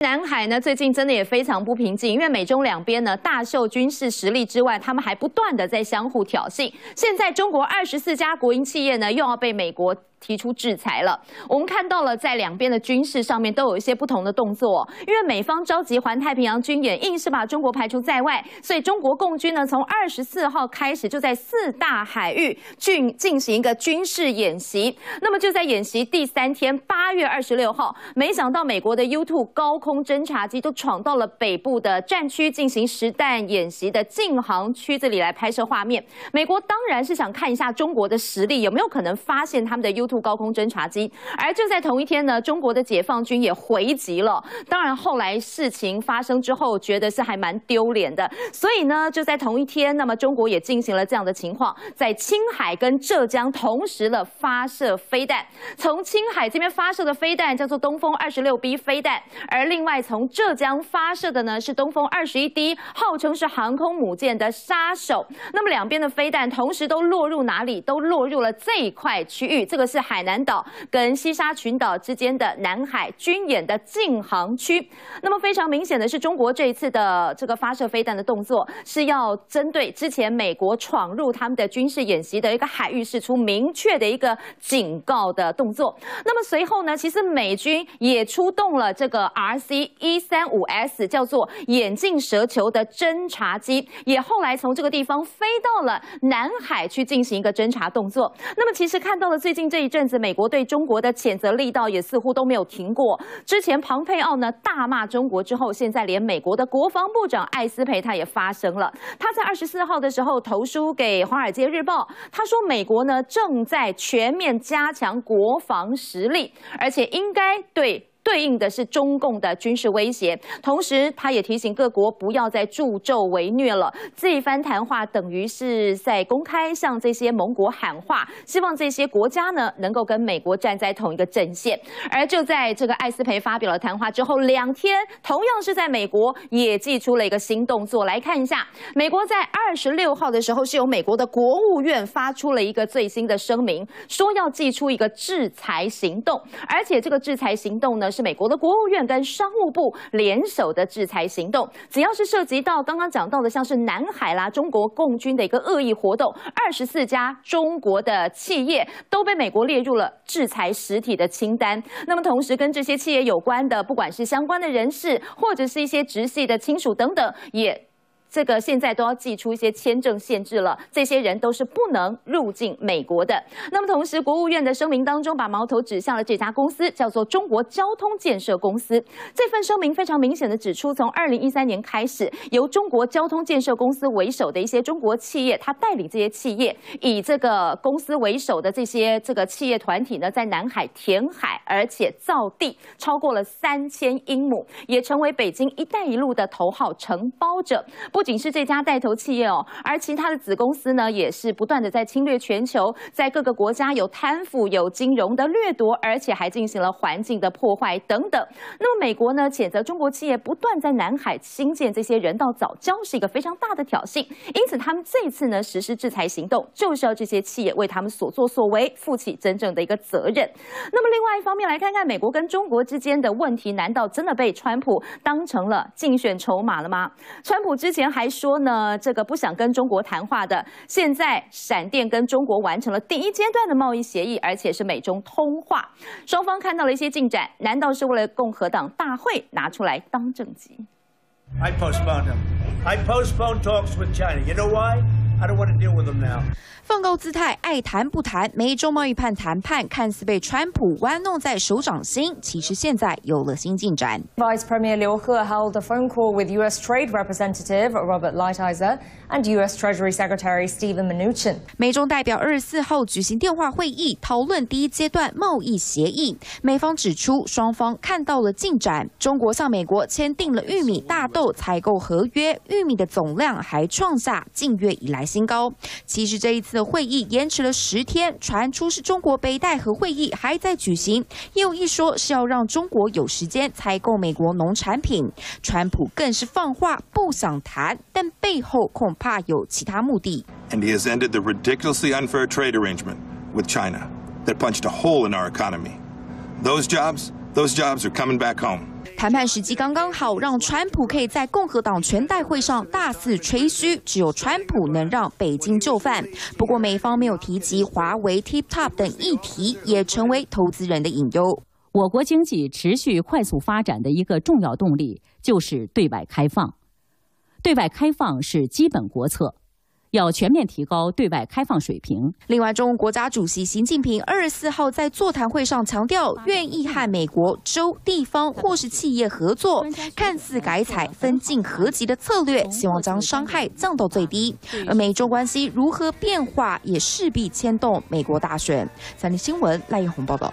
南海呢，最近真的也非常不平静，因为美中两边呢大秀军事实力之外，他们还不断的在相互挑衅。现在中国二十四家国营企业呢，又要被美国。提出制裁了。我们看到了，在两边的军事上面都有一些不同的动作。因为美方召集环太平洋军演，硬是把中国排除在外，所以中国共军呢，从二十四号开始就在四大海域进进行一个军事演习。那么就在演习第三天，八月二十六号，没想到美国的 U2 高空侦察机都闯到了北部的战区进行实弹演习的禁航区这里来拍摄画面。美国当然是想看一下中国的实力有没有可能发现他们的 U。高空侦察机，而就在同一天呢，中国的解放军也回击了。当然，后来事情发生之后，觉得是还蛮丢脸的。所以呢，就在同一天，那么中国也进行了这样的情况，在青海跟浙江同时的发射飞弹。从青海这边发射的飞弹叫做东风二十六 B 飞弹，而另外从浙江发射的呢是东风二十一 D，号称是航空母舰的杀手。那么两边的飞弹同时都落入哪里？都落入了这一块区域。这个是。海南岛跟西沙群岛之间的南海军演的禁航区，那么非常明显的是，中国这一次的这个发射飞弹的动作是要针对之前美国闯入他们的军事演习的一个海域，释出明确的一个警告的动作。那么随后呢，其实美军也出动了这个 RC 一三五 S，叫做眼镜蛇球的侦察机，也后来从这个地方飞到了南海去进行一个侦察动作。那么其实看到了最近这一阵。阵子，美国对中国的谴责力道也似乎都没有停过。之前庞佩奥呢大骂中国之后，现在连美国的国防部长艾斯培他也发声了。他在二十四号的时候投书给《华尔街日报》，他说美国呢正在全面加强国防实力，而且应该对。对应的是中共的军事威胁，同时他也提醒各国不要再助纣为虐了。这一番谈话等于是在公开向这些盟国喊话，希望这些国家呢能够跟美国站在同一个阵线。而就在这个艾斯培发表了谈话之后两天，同样是在美国也祭出了一个新动作。来看一下，美国在二十六号的时候是由美国的国务院发出了一个最新的声明，说要祭出一个制裁行动，而且这个制裁行动呢。是美国的国务院跟商务部联手的制裁行动，只要是涉及到刚刚讲到的，像是南海啦，中国共军的一个恶意活动，二十四家中国的企业都被美国列入了制裁实体的清单。那么，同时跟这些企业有关的，不管是相关的人士，或者是一些直系的亲属等等，也。这个现在都要寄出一些签证限制了，这些人都是不能入境美国的。那么同时，国务院的声明当中把矛头指向了这家公司，叫做中国交通建设公司。这份声明非常明显的指出，从二零一三年开始，由中国交通建设公司为首的一些中国企业，他代理这些企业，以这个公司为首的这些这个企业团体呢，在南海填海，而且造地超过了三千英亩，也成为北京“一带一路”的头号承包者。不仅是这家带头企业哦，而其他的子公司呢，也是不断的在侵略全球，在各个国家有贪腐、有金融的掠夺，而且还进行了环境的破坏等等。那么美国呢，谴责中国企业不断在南海新建这些人道早礁，是一个非常大的挑衅。因此，他们这次呢实施制裁行动，就是要这些企业为他们所作所为负起真正的一个责任。那么另外一方面来看看美国跟中国之间的问题，难道真的被川普当成了竞选筹码了吗？川普之前。还说呢，这个不想跟中国谈话的，现在闪电跟中国完成了第一阶段的贸易协议，而且是美中通话，双方看到了一些进展，难道是为了共和党大会拿出来当政绩？I postponed them. I postponed talks with China. You know why? I don't want to deal with them now. 放高姿态，爱谈不谈。美中贸易判谈判看似被川普玩弄在手掌心，其实现在有了新进展。Vice Premier Liu He held a phone call with U.S. Trade Representative Robert Lighthizer and U.S. Treasury Secretary Stephen Mnuchin。美中代表二十四号举行电话会议，讨论第一阶段贸易协议。美方指出，双方看到了进展。中国向美国签订了玉米、大豆采购合约，玉米的总量还创下近月以来新高。其实这一次。的会议延迟了十天，传出是中国北戴河会议还在举行，也有一说是要让中国有时间采购美国农产品。川普更是放话不想谈，但背后恐怕有其他目的。And he has ended the ridiculously unfair trade arrangement with China that punched a hole in our economy. Those jobs, those jobs are coming back home. 谈判时机刚刚好，让川普可以在共和党全代会上大肆吹嘘，只有川普能让北京就范。不过，美方没有提及华为、TikTok 等议题，也成为投资人的隐忧。我国经济持续快速发展的一个重要动力就是对外开放，对外开放是基本国策。要全面提高对外开放水平。另外，中国国家主席习近平二十四号在座谈会上强调，愿意和美国、州、地方或是企业合作，看似改采分进合集的策略，希望将伤害降到最低。而美中关系如何变化，也势必牵动美国大选。三立新闻赖一红报道。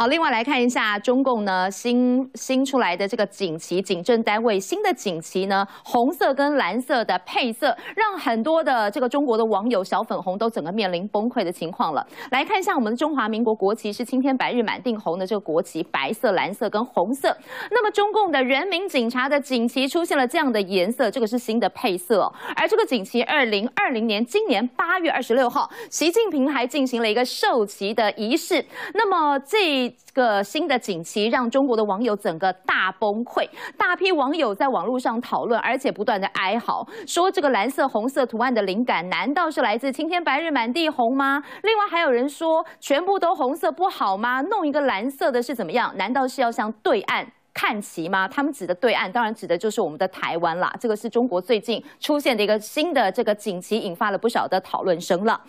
好，另外来看一下中共呢新新出来的这个警旗，警政单位新的警旗呢，红色跟蓝色的配色，让很多的这个中国的网友小粉红都整个面临崩溃的情况了。来看一下我们的中华民国国旗是青天白日满地红的这个国旗，白色、蓝色跟红色。那么中共的人民警察的警旗出现了这样的颜色，这个是新的配色。而这个警旗，二零二零年今年八月二十六号，习近平还进行了一个授旗的仪式。那么这这个新的锦旗让中国的网友整个大崩溃，大批网友在网络上讨论，而且不断的哀嚎，说这个蓝色、红色图案的灵感难道是来自青天白日满地红吗？另外还有人说，全部都红色不好吗？弄一个蓝色的是怎么样？难道是要向对岸？看齐吗？他们指的对岸，当然指的就是我们的台湾啦。这个是中国最近出现的一个新的这个锦旗，引发了不少的讨论声了。